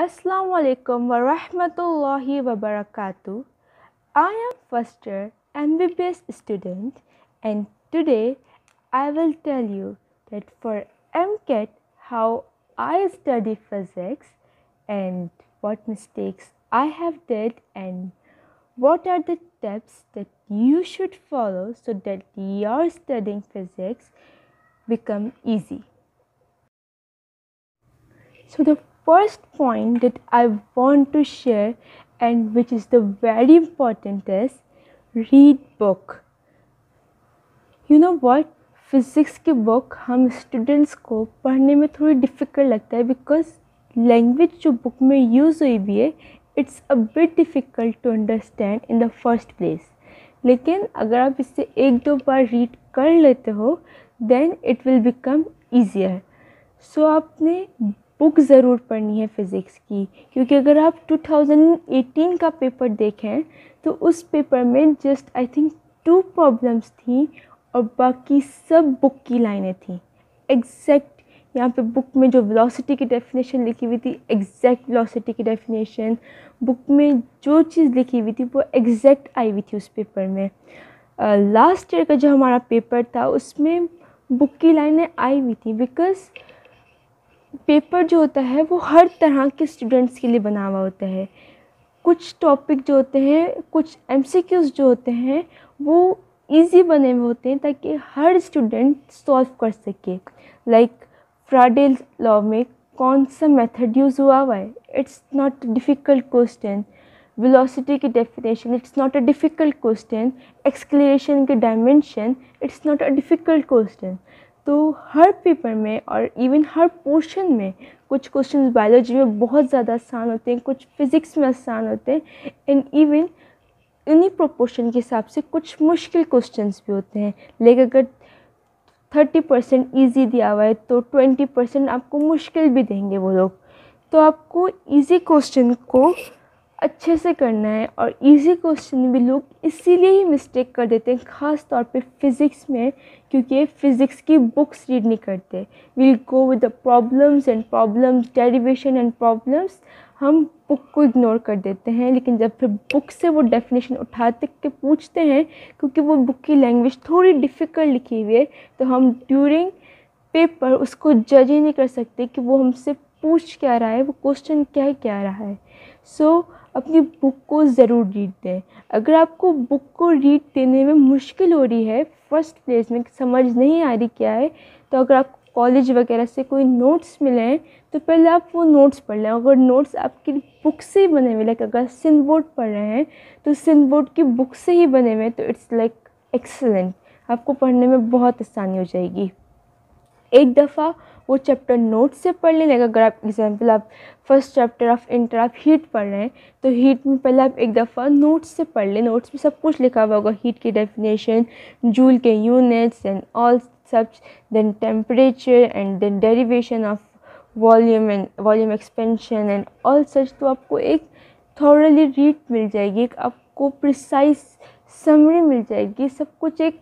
Assalamu alaikum wa rahmatullahi wa barakatuh. I am first year MBBS student and today I will tell you that for MCAT how I study physics and what mistakes I have did and what are the steps that you should follow so that your studying physics become easy. So the first point that I want to share and which is the very important is, read book. You know what? Physics की book हम students को पढ़ने में थोड़ी difficult लगता है because language जो book में यूज़ हुई भी है it's a bit difficult to understand in the first place लेकिन अगर आप इसे एक दो बार रीड कर लेते हो then it will become easier so आपने बुक ज़रूर पढ़नी है फ़िज़िक्स की क्योंकि अगर आप 2018 का पेपर देखें तो उस पेपर में just I think two problems थी और बाकी सब बुक की लाइनें थी। एग्जैक्ट यहाँ पे बुक में जो वेलोसिटी की डेफिनेशन लिखी हुई थी एग्जैक्ट वेलोसिटी की डेफिनेशन बुक में जो चीज़ लिखी हुई थी वो एग्जैक्ट आई हुई थी उस पेपर में। लास्ट uh, ईयर का जो हमारा पेपर था उसमें बुक की लाइनें आई हुई थी बिकॉज़ पेपर जो होता है, वो हर तरह के स्टूडेंट्स के लिए बना हुआ होता है। कुछ टॉपिक जो होते हैं, कुछ एम जो होते हैं, वो ईजी बने हुए होते हैं ताकि हर स्टूडेंट सॉल्व कर सके। लाइक फ्राडे लॉ में कौन सा मेथड यूज़ हुआ हुआ है? It's not difficult question velocity की definition it's not a difficult question acceleration के dimension it's not a difficult question तो हर पेपर में और इवन हर पोर्शन में कुछ क्वेश्चन बायोलॉजी में बहुत ज़्यादा आसान होते हैं, कुछ फिज़िक्स में आसान होते हैं एंड इवन इन्हीं प्रोपोर्शन के हिसाब से कुछ मुश्किल क्वेश्चंस भी होते हैं। लेकिन अगर थर्टी परसेंट ईजी दिया हुआ है तो ट्वेंटी परसेंट आपको मुश्किल भी देंगे वो लोग। तो आपको इजी क्वेश्चन को अच्छे से करना है और इजी क्वेश्चन भी लोग इसीलिए ही मिस्टेक कर देते हैं ख़ास तौर पे फिज़िक्स में क्योंकि फ़िज़िक्स की बुक्स रीड नहीं करते। Will go with the problems and problems derivation and problems हम बुक को इग्नोर कर देते हैं। लेकिन जब फिर बुक से वो डेफिनेशन उठाते के पूछते हैं क्योंकि वो बुक की लैंग्वेज थोड़ी डिफ़िकल्ट लिखी हुई है तो हम ड्यूरिंग पेपर उसको जज ही नहीं कर सकते कि वो हमसे पूछ क्या रहा है वो क्वेश्चन क्या क्या रहा है। सो so, अपनी बुक को ज़रूर रीड दें। अगर आपको बुक को रीड देने में मुश्किल हो रही है फ़र्स्ट प्लेस में समझ नहीं आ रही क्या है तो अगर आप कॉलेज वगैरह से कोई नोट्स मिले हैं तो पहले आप वो नोट्स पढ़ लें। अगर नोट्स आपकी बुक से ही बने हुए लाइक अगर सिंध बोर्ड पढ़ रहे हैं तो सिंध बोर्ड की बुक से ही बने हुए तो इट्स लाइक एक्सलेंट आपको पढ़ने में बहुत आसानी हो जाएगी। एक दफ़ा वो चैप्टर नोट से पढ़ लें लाइक अगर आप एग्ज़ाम्पल आप फ़र्स्ट चैप्टर ऑफ़ इंटर आप हीट पढ़ रहे हैं तो हीट में पहले आप एक दफ़ा नोट्स से पढ़ लें। नोट्स में सब कुछ लिखा हुआ होगा। हीट की डेफिनेशन जूल के units and all such, then temperature and then derivation of volume and volume expansion and all such तो आपको एक थॉरली रीड मिल जाएगी। एक आपको प्रिसाइज समरी मिल जाएगी। सब कुछ एक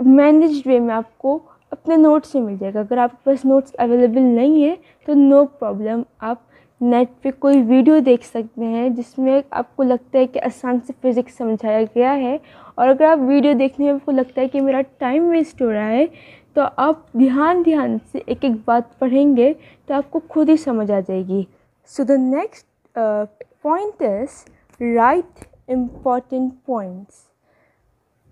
मैनेज वे में आपको अपने नोट्स से मिल जाएगा। अगर आपके पास नोट्स अवेलेबल नहीं है तो नो प्रॉब्लम आप नेट पे कोई वीडियो देख सकते हैं, जिसमें आपको लगता है कि आसान से फिज़िक्स समझाया गया है। और अगर आप वीडियो देखने में आपको लगता है कि मेरा टाइम वेस्ट हो रहा है तो आप ध्यान ध्यान से एक एक बात पढ़ेंगे तो आपको खुद ही समझ आ जाएगी। So the next point is right important points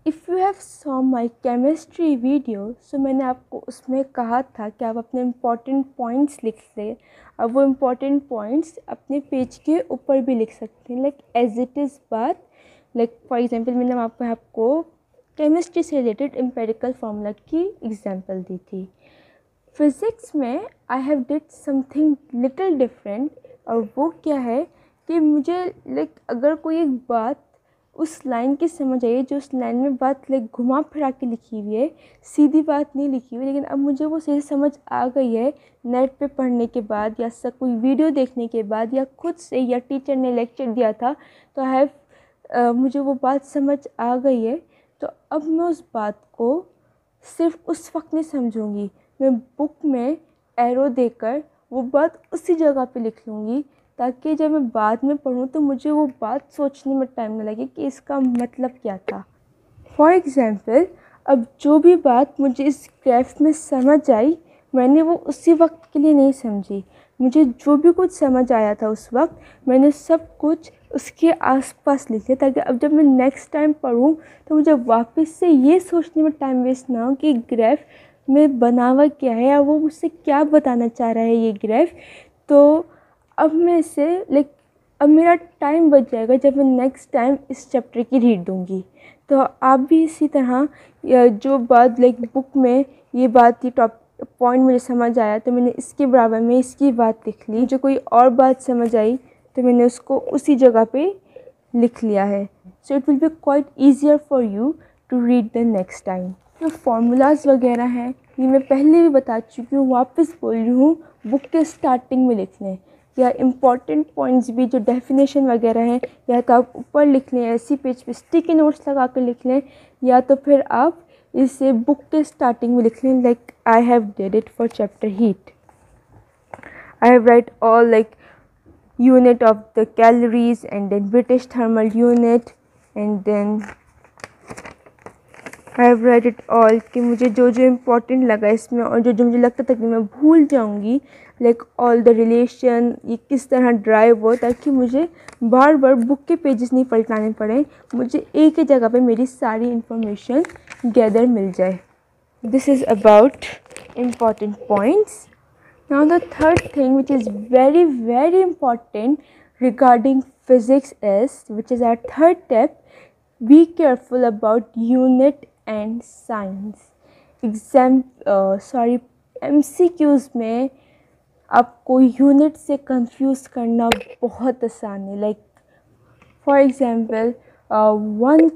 if you have saw my chemistry video so मैंने आपको उसमें कहा था कि आप अपने इंपॉर्टेंट पॉइंट्स लिख लें। अब वो इंपॉर्टेंट पॉइंट्स अपने पेज के ऊपर भी लिख सकते हैं। लाइक एज इट इज़ बात लाइक फॉर एग्जांपल मैंने आपको आपको केमिस्ट्री से रिलेटेड एम्पेरिकल फार्मूला की एग्जांपल दी थी। फिज़िक्स में I have did something little different और वो क्या है कि मुझे लाइक अगर कोई एक बात उस लाइन की समझ आई, जो उस लाइन में बात लाइक घुमा फिरा के लिखी हुई है, सीधी बात नहीं लिखी हुई, लेकिन अब मुझे वो सही समझ आ गई है, नेट पे पढ़ने के बाद या सब कोई वीडियो देखने के बाद या खुद से, या टीचर ने लेक्चर दिया था तो आई हैव मुझे वो बात समझ आ गई है तो अब मैं उस बात को सिर्फ़ उस वक्त नहीं समझूँगी। मैं बुक में एरो देकर वो बात उसी जगह पे लिख लूँगी ताकि जब मैं बाद में पढ़ूँ तो मुझे वो बात सोचने में टाइम ना लगे कि इसका मतलब क्या था। फॉर एग्ज़ाम्पल अब जो भी बात मुझे इस ग्राफ में समझ आई, मैंने वो उसी वक्त के लिए नहीं समझी। मुझे जो भी कुछ समझ आया था उस वक्त, मैंने सब कुछ उसके आसपास लिख लिया ताकि अब जब मैं नेक्स्ट टाइम पढ़ूँ तो मुझे वापस से ये सोचने में टाइम वेस्ट ना हो कि ग्राफ में बनावा क्या है या वो मुझसे क्या बताना चाह रहा है ये ग्राफ तो अब मैं इसे लाइक अब मेरा टाइम बच जाएगा जब मैं नेक्स्ट टाइम इस चैप्टर की रीड दूँगी। तो आप भी इसी तरह जो बात लाइक बुक में ये बात, ये टॉप पॉइंट मुझे समझ आया तो मैंने इसके बराबर में इसकी बात लिख ली। जो कोई और बात समझ आई तो मैंने उसको उसी जगह पे लिख लिया है। So it will be quite easier for you to read the next time जो फार्मूलाज वगैरह हैं, ये मैं पहले भी बता चुकी हूँ, वापस बोल रही हूँ बुक के स्टार्टिंग में लिखने। या इंपॉर्टेंट पॉइंट्स भी जो डेफिनेशन वगैरह हैं, या तो आप ऊपर लिख लें, ऐसी पेज पे स्टिकी नोट्स लगा कर लिख लें, या तो फिर आप इसे बुक के स्टार्टिंग में लिख लें like I have did it for chapter heat I have write all like unit of the calories and then British thermal unit and then I have write it all कि मुझे जो जो important लगा इसमें और जो जो मुझे लगता था कि मैं भूल जाऊँगी लाइक ऑल द रिलेशन ये किस तरह ड्राइव हो ताकि मुझे बार बार बुक के पेजेस नहीं पलटाने पड़े। मुझे एक ही जगह पे मेरी सारी इंफॉर्मेशन गैदर मिल जाए। This is about important points now the third thing which is very very important regarding physics is which is our third tip be careful about unit and signs exam sorry M C Qs में आपको unit से confuse करना बहुत आसान है। Like for example one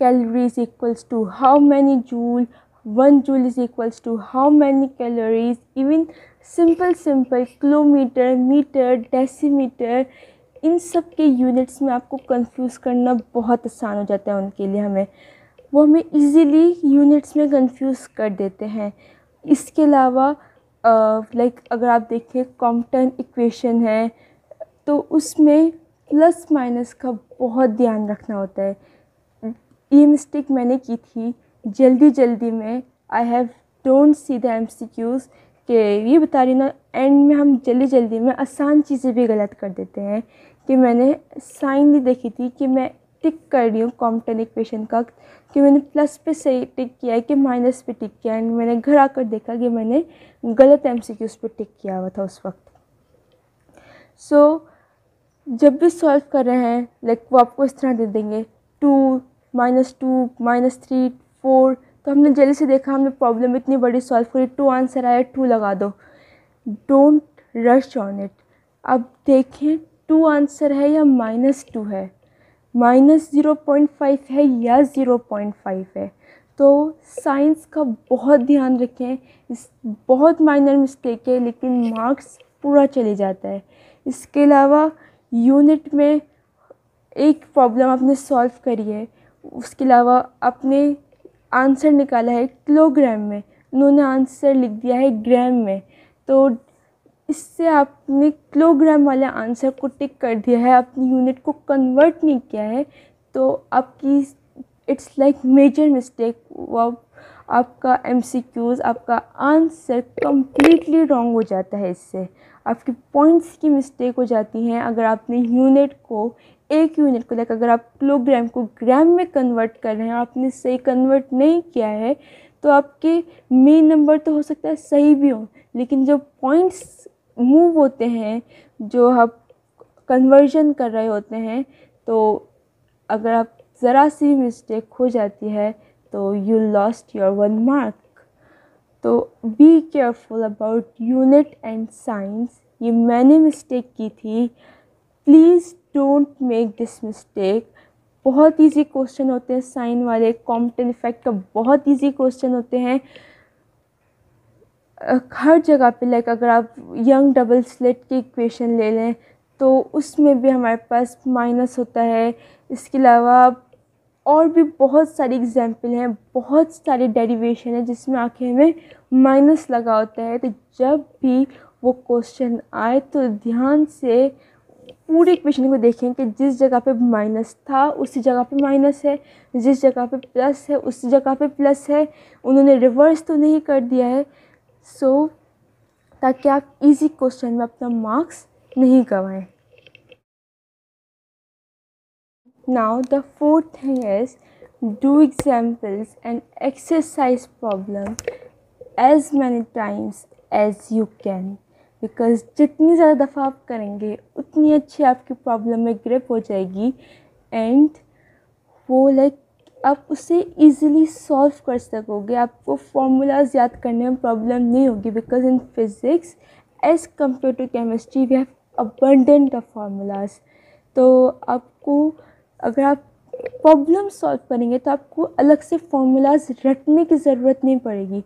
calorie is equals to how many joule one joule is equals to how many calories even simple simple kilometre metre decimetre इन सब के units में आपको कंफ्यूज करना बहुत आसान हो जाता है उनके लिए हमें। वो हमें इजीली यूनिट्स में कंफ्यूज कर देते हैं। इसके अलावा लाइक अगर आप देखें कॉम्पटन इक्वेशन है तो उसमें प्लस माइनस का बहुत ध्यान रखना होता है। ये मिस्टेक मैंने की थी। जल्दी जल्दी में I have don't see the M C Qs कि, ये बता रही ना एंड में हम जल्दी जल्दी में आसान चीज़ें भी गलत कर देते हैं कि मैंने साइन नहीं देखी थी कि मैं टिक कर रही हूँ कॉम्पटन इक्वेशन का कि मैंने प्लस पे सही टिक किया है कि माइनस पे टिक किया एंड मैंने घर आकर देखा कि मैंने गलत एम सी क्यूज़ पर टिक किया हुआ था उस वक्त। सो so, जब भी सॉल्व कर रहे हैं लाइक वो आपको इस तरह दे देंगे two minus two minus three four तो हमने जल्दी से देखा हमने प्रॉब्लम इतनी बड़ी सॉल्व करी टू आंसर आया टू लगा दो। डोंट रश ऑन इट अब देखें टू आंसर है या माइनस टू है? माइनस ज़ीरो पॉइंट फाइव है या ज़ीरो पॉइंट फाइव है। तो साइंस का बहुत ध्यान रखें, इस बहुत माइनर मिस्टेक है, लेकिन मार्क्स पूरा चले जाता है। इसके अलावा यूनिट में एक प्रॉब्लम आपने सॉल्व करी है, उसके अलावा आपने आंसर निकाला है किलोग्राम में। उन्होंने आंसर लिख दिया है ग्राम में। तो इससे आपने किलोग्राम वाले आंसर को टिक कर दिया है अपनी यूनिट को कन्वर्ट नहीं किया है तो आपकी इट्स लाइक मेजर मिस्टेक आपका एम आपका आंसर कम्प्लीटली रॉन्ग हो जाता है इससे। आपकी पॉइंट्स की मिस्टेक हो जाती हैं, अगर आपने यूनिट को, एक यूनिट को लाइक अगर आप किलोग्राम को ग्राम में कन्वर्ट कर रहे हैं और आपने सही कन्वर्ट नहीं किया है तो आपके मेन नंबर तो हो सकता है सही भी हो, लेकिन जो पॉइंट्स मूव होते हैं, जो आप कन्वर्जन कर रहे होते हैं तो अगर आप ज़रा सी मिस्टेक हो जाती है तो you lost your one mark तो be careful about unit and signs ये मैंने मिस्टेक की थी. Please don't make this mistake बहुत इजी क्वेश्चन होते हैं साइन वाले कॉम्पटन इफ़ेक्ट का बहुत इजी क्वेश्चन होते हैं. हर जगह पे लाइक अगर आप यंग डबल स्लेट की इक्वेशन ले लें तो उसमें भी हमारे पास माइनस होता है। इसके अलावा और भी बहुत सारी एग्ज़ाम्पल हैं, बहुत सारी डेरिवेशन है जिसमें आखिर में माइनस लगा होता है। तो जब भी वो क्वेश्चन आए तो ध्यान से पूरे क्वेश्चन को देखें कि जिस जगह पे माइनस था, उसी जगह पे माइनस है। जिस जगह पे प्लस है, उसी जगह पे प्लस है। उन्होंने रिवर्स तो नहीं कर दिया है सो so, ताकि आप इजी क्वेश्चन में अपना मार्क्स नहीं गवाएँ। Now the fourth thing is do examples and exercise problem as many times as you can because जितनी ज़्यादा दफ़ा आप करेंगे उतनी अच्छी आपकी प्रॉब्लम में ग्रिप हो जाएगी। एंड वो लाइक आप उसे इजीली सॉल्व कर सकोगे। आपको फॉर्मूलाज याद करने में प्रॉब्लम नहीं होगी because in physics as compare to chemistry we have abundant of formulas तो आपको, अगर आप प्रॉब्लम सॉल्व करेंगे तो आपको अलग से फार्मूलाज रटने की ज़रूरत नहीं पड़ेगी।